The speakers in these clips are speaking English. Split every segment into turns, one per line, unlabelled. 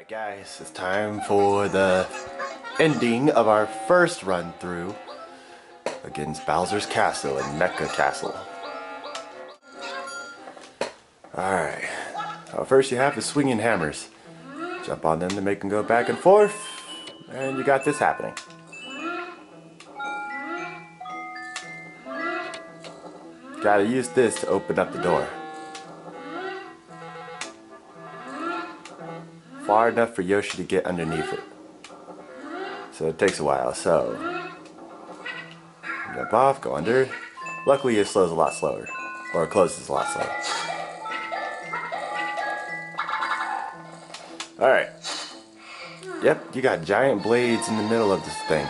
Alright guys, it's time for the ending of our first run through against Bowser's Castle and Mecha Castle. Alright, well, first you have the swinging hammers. Jump on them to make them go back and forth, and you got this happening. Gotta use this to open up the door. Far enough for Yoshi to get underneath it. So it takes a while, so... Jump off, go under. Luckily it slows a lot slower. Or it closes a lot slower. Alright. Yep, you got giant blades in the middle of this thing.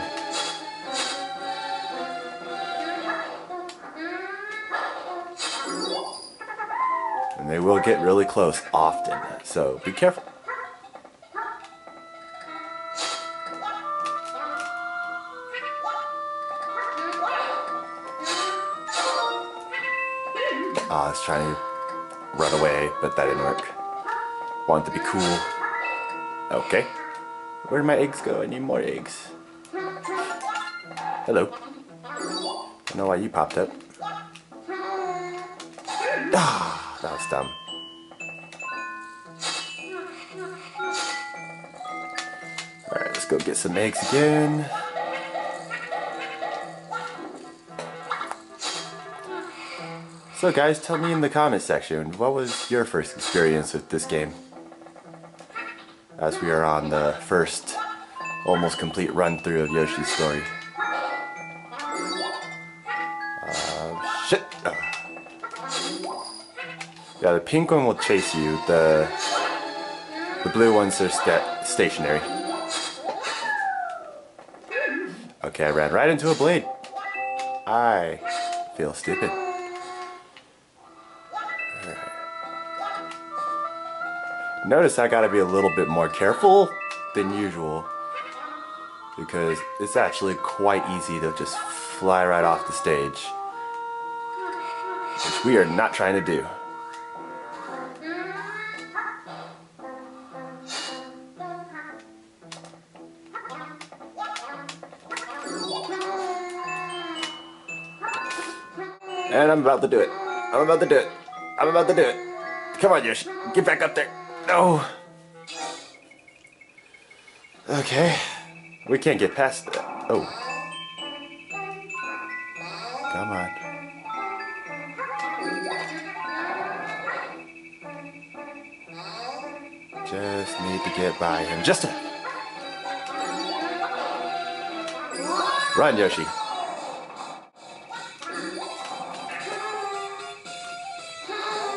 And they will get really close often, so be careful. I was trying to run away, but that didn't work. Want to be cool. Okay. Where'd my eggs go? I need more eggs. Hello. I know why you popped up. Ah, that was dumb. Alright, let's go get some eggs again. So guys, tell me in the comment section, what was your first experience with this game? As we are on the first almost complete run through of Yoshi's story. Uh, shit! Yeah, the pink one will chase you, the, the blue ones are sta stationary. Okay, I ran right into a blade. I feel stupid. Notice I gotta be a little bit more careful than usual because it's actually quite easy to just fly right off the stage, which we are not trying to do. And I'm about to do it. I'm about to do it. I'm about to do it. Come on, Yoshi. Get back up there. No. Okay. We can't get past that. Oh. Come on. Just need to get by him. Just a... Run, Yoshi.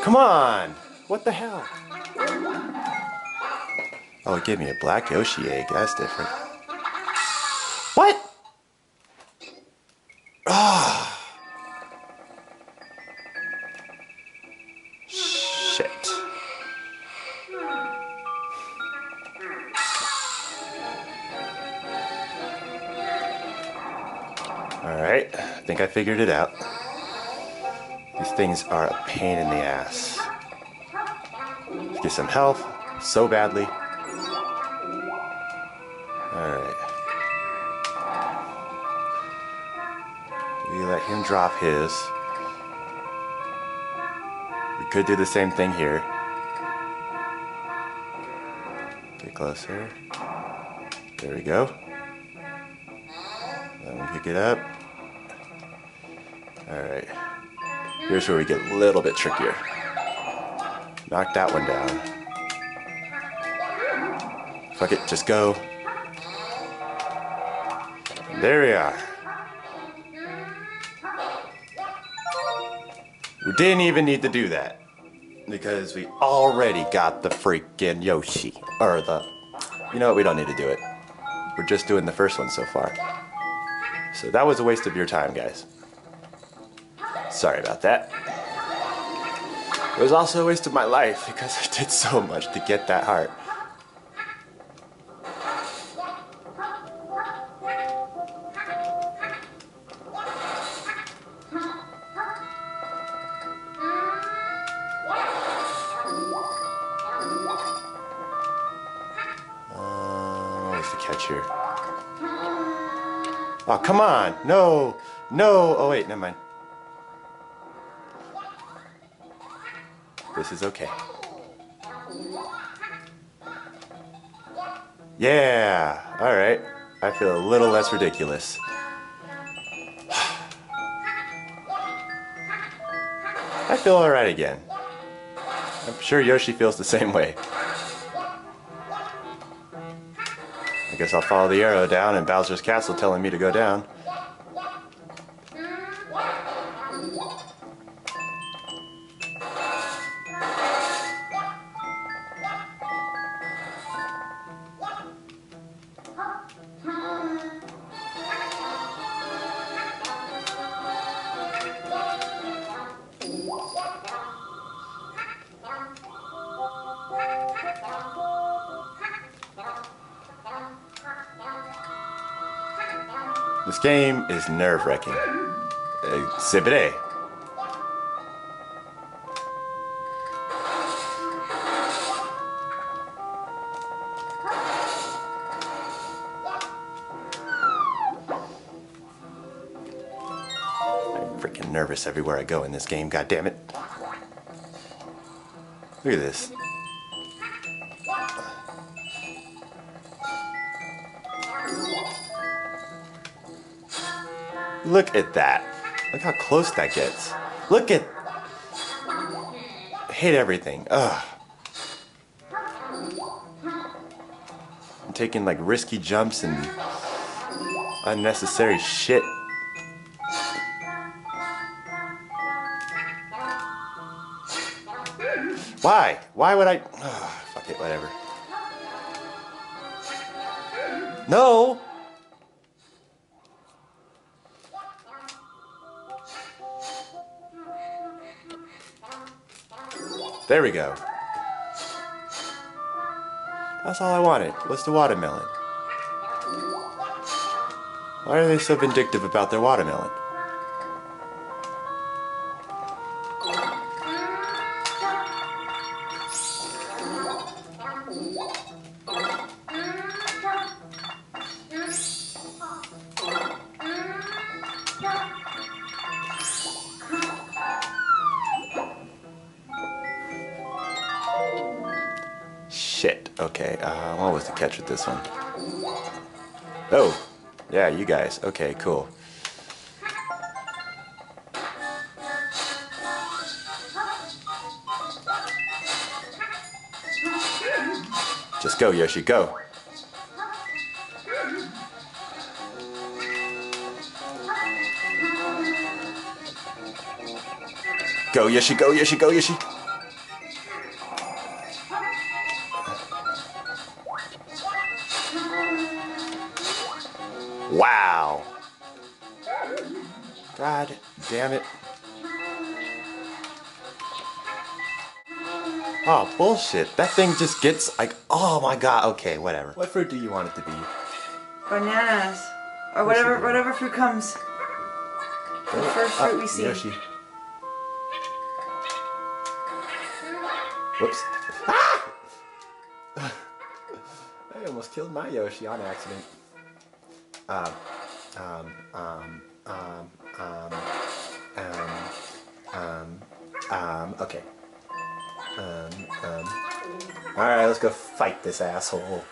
Come on! What the hell? Oh, it gave me a black Yoshi egg. That's different. What? Ah. Shit. Alright, I think I figured it out. These things are a pain in the ass. Get some health so badly. Him drop his. We could do the same thing here. Get closer. There we go. Then we pick it up. Alright. Here's where we get a little bit trickier. Knock that one down. Fuck it, just go. There we are. We didn't even need to do that. Because we already got the freaking Yoshi. Or the... You know what, we don't need to do it. We're just doing the first one so far. So that was a waste of your time, guys. Sorry about that. It was also a waste of my life because I did so much to get that heart. Catch. Oh, come on. No. No. Oh, wait. Never mind. This is okay. Yeah. All right. I feel a little less ridiculous. I feel all right again. I'm sure Yoshi feels the same way. I guess I'll follow the arrow down in Bowser's castle telling me to go down. This game is nerve wracking. Exhibit A. I'm freaking nervous everywhere I go in this game, God damn it! Look at this. Look at that. Look how close that gets. Look at. Hate everything. Ugh. I'm taking like risky jumps and unnecessary shit. Why? Why would I? Ugh, fuck it, whatever. No! There we go. That's all I wanted. was the watermelon? Why are they so vindictive about their watermelon? Okay. Uh, what was the catch with this one? Oh, yeah, you guys. Okay, cool. Just go, Yoshi, go. Go, Yoshi, go, Yoshi, go, Yoshi. Damn it. Oh, bullshit. That thing just gets like, oh my god. Okay, whatever. What fruit do you want it to be?
Bananas. Or whatever whatever fruit comes. The first fruit we see.
Yoshi. Whoops. Ah! I almost killed my Yoshi on accident. Um, um, um, um, um, um, um, um, okay. Um, um. Alright, let's go fight this asshole.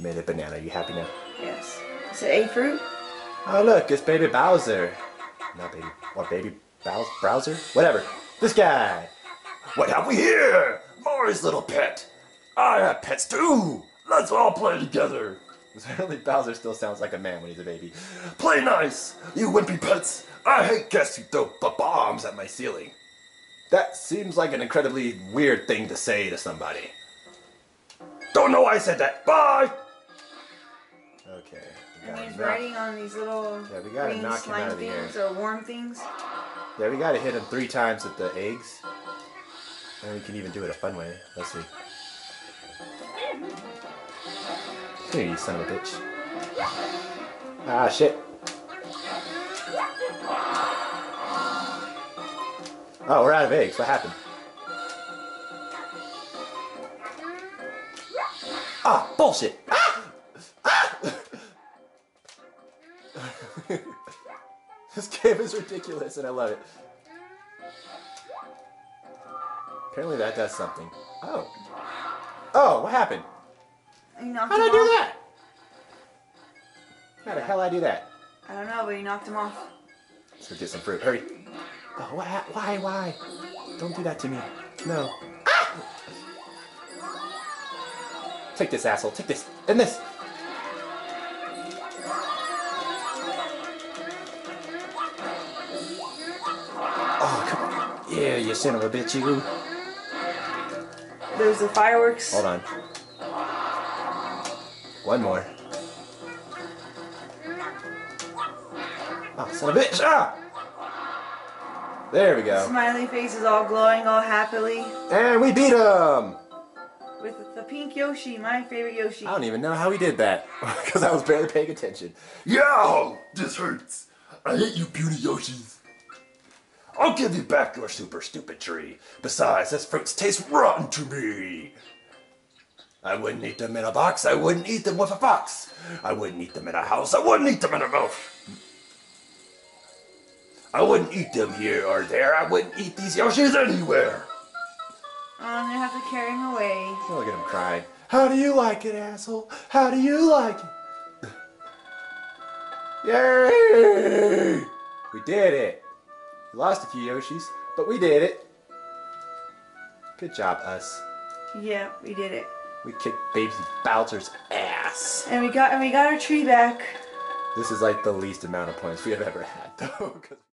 Made a banana. You happy now?
Yes. Is it a fruit?
Oh look, it's baby Bowser. Not baby, what baby Bows Browser? Whatever. This guy.
What have we here? Maury's little pet. I have pets too. Let's all play together.
Apparently Bowser still sounds like a man when he's a baby.
Play nice, you wimpy pets. I hate guests who throw bombs at my ceiling.
That seems like an incredibly weird thing to say to somebody.
Don't know why I said that. Bye.
Okay.
And he's
knock-
on these little
Yeah, we gotta
green
knock out
slime
of
things or worm things.
Yeah, we gotta hit him three times with the eggs. And we can even do it a fun way. Let's see. Here, you son of a bitch. Ah, shit. Oh, we're out of eggs. What happened? Ah, bullshit! Ah! Ah! this game is ridiculous and I love it. Apparently that does something. Oh. Oh, what happened?
You knocked
How'd I
him
do
off.
that? How the hell I do that?
I don't know, but you knocked him off.
Let's go get some fruit. Hurry. Oh, what? hap- Why? Why? Don't do that to me. No. Ah! Take this, asshole. Take this. And this. Oh, come on. Yeah, you son of a bitch, you.
There's the fireworks.
Hold on. One more. Oh, son of a bitch! Ah! There we go.
Smiley face is all glowing, all happily.
And we beat him!
With the pink Yoshi, my favorite Yoshi.
I don't even know how we did that because I was barely paying attention.
Yo! This hurts. I hate you beauty Yoshis. I'll give you back your super stupid tree. Besides, this fruits taste rotten to me. I wouldn't eat them in a box. I wouldn't eat them with a fox. I wouldn't eat them in a house. I wouldn't eat them in a mouth. I wouldn't eat them here or there. I wouldn't eat these Yoshis anywhere.
Um, oh, I'm gonna have to carry him away.
Look at him crying. How do you like it, asshole? How do you like it? Yay! We did it. We lost a few Yoshis, but we did it. Good job, us.
Yeah, we did it.
We kicked Baby Bowser's ass.
And we got and we got our tree back.
This is like the least amount of points we have ever had, though.